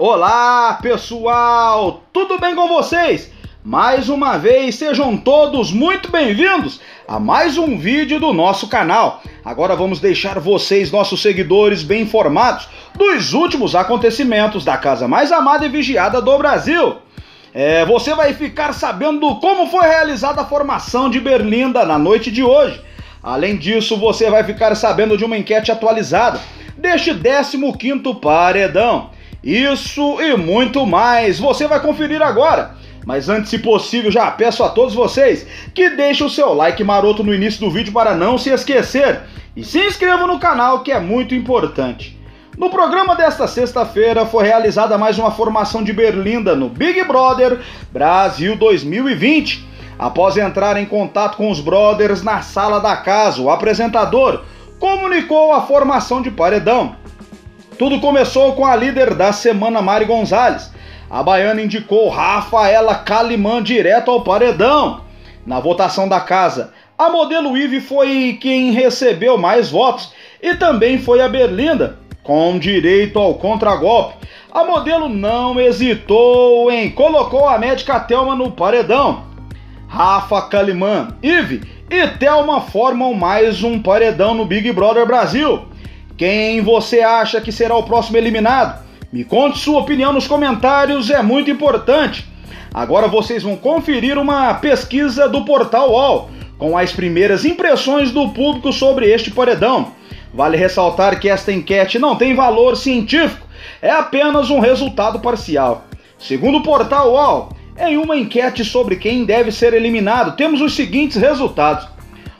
Olá, pessoal! Tudo bem com vocês? Mais uma vez, sejam todos muito bem-vindos a mais um vídeo do nosso canal. Agora vamos deixar vocês, nossos seguidores, bem informados dos últimos acontecimentos da casa mais amada e vigiada do Brasil. É, você vai ficar sabendo como foi realizada a formação de Berlinda na noite de hoje. Além disso, você vai ficar sabendo de uma enquete atualizada deste 15º Paredão. Isso e muito mais você vai conferir agora. Mas antes, se possível, já peço a todos vocês que deixem o seu like maroto no início do vídeo para não se esquecer. E se inscrevam no canal que é muito importante. No programa desta sexta-feira foi realizada mais uma formação de Berlinda no Big Brother Brasil 2020. Após entrar em contato com os brothers na sala da casa, o apresentador comunicou a formação de paredão. Tudo começou com a líder da semana, Mari Gonzalez. A baiana indicou Rafaela Calimã direto ao paredão. Na votação da casa, a modelo Ive foi quem recebeu mais votos e também foi a Berlinda, com direito ao contragolpe. A modelo não hesitou em colocou a médica Thelma no paredão. Rafa Calimã, Ive e Thelma formam mais um paredão no Big Brother Brasil. Quem você acha que será o próximo eliminado? Me conte sua opinião nos comentários, é muito importante. Agora vocês vão conferir uma pesquisa do Portal UOL com as primeiras impressões do público sobre este paredão. Vale ressaltar que esta enquete não tem valor científico, é apenas um resultado parcial. Segundo o Portal UOL, em uma enquete sobre quem deve ser eliminado, temos os seguintes resultados.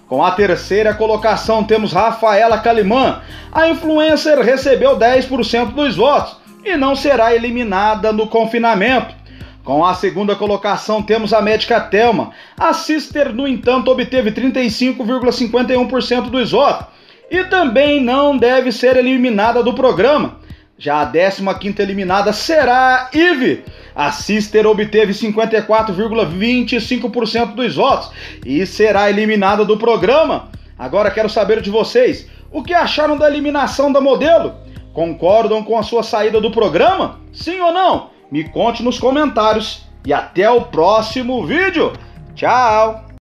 Com a terceira colocação temos Rafaela Calimã. A influencer recebeu 10% dos votos e não será eliminada no confinamento. Com a segunda colocação temos a médica Telma. A Sister, no entanto, obteve 35,51% dos votos e também não deve ser eliminada do programa. Já a 15ª eliminada será Ive. A Sister obteve 54,25% dos votos e será eliminada do programa. Agora quero saber de vocês, o que acharam da eliminação da modelo? Concordam com a sua saída do programa? Sim ou não? Me conte nos comentários e até o próximo vídeo. Tchau!